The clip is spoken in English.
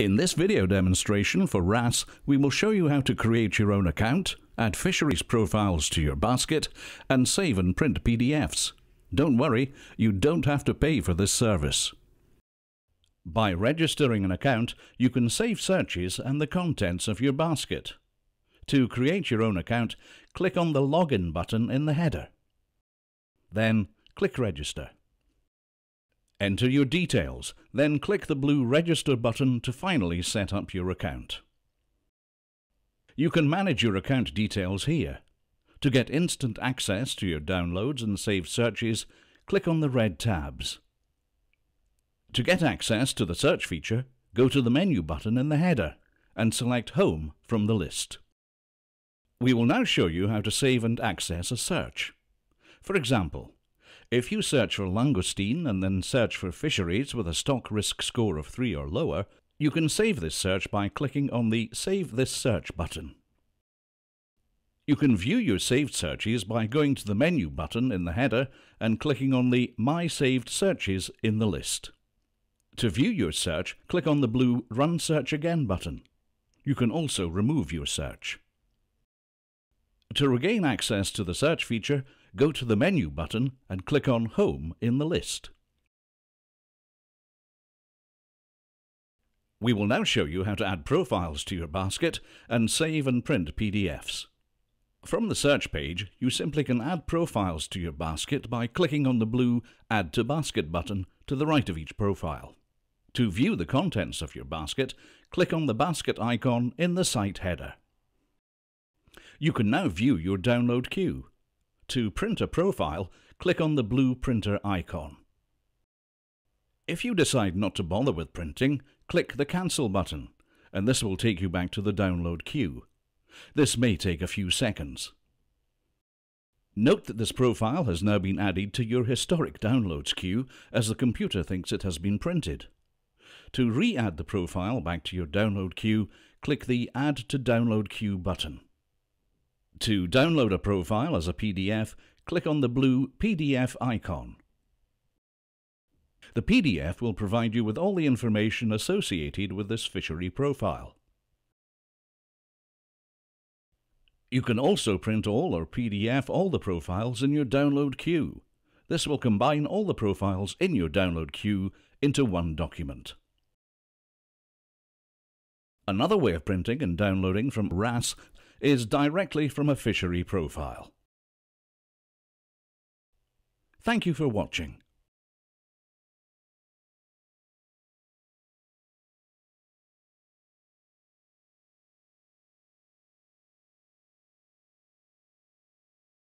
In this video demonstration for RASS, we will show you how to create your own account, add fisheries profiles to your basket, and save and print PDFs. Don't worry, you don't have to pay for this service. By registering an account, you can save searches and the contents of your basket. To create your own account, click on the Login button in the header. Then, click Register. Enter your details, then click the blue Register button to finally set up your account. You can manage your account details here. To get instant access to your downloads and saved searches, click on the red tabs. To get access to the search feature, go to the menu button in the header and select Home from the list. We will now show you how to save and access a search. For example, if you search for langoustine and then search for fisheries with a stock risk score of 3 or lower, you can save this search by clicking on the Save this search button. You can view your saved searches by going to the menu button in the header and clicking on the My Saved Searches in the list. To view your search, click on the blue Run Search Again button. You can also remove your search. To regain access to the search feature, go to the menu button and click on Home in the list. We will now show you how to add profiles to your basket and save and print PDFs. From the search page, you simply can add profiles to your basket by clicking on the blue Add to Basket button to the right of each profile. To view the contents of your basket, click on the basket icon in the site header. You can now view your download queue. To print a profile, click on the blue printer icon. If you decide not to bother with printing, click the Cancel button, and this will take you back to the download queue. This may take a few seconds. Note that this profile has now been added to your historic downloads queue as the computer thinks it has been printed. To re-add the profile back to your download queue, click the Add to Download Queue button. To download a profile as a PDF, click on the blue PDF icon. The PDF will provide you with all the information associated with this fishery profile. You can also print all or PDF all the profiles in your download queue. This will combine all the profiles in your download queue into one document. Another way of printing and downloading from RASS is directly from a fishery profile. Thank you for watching.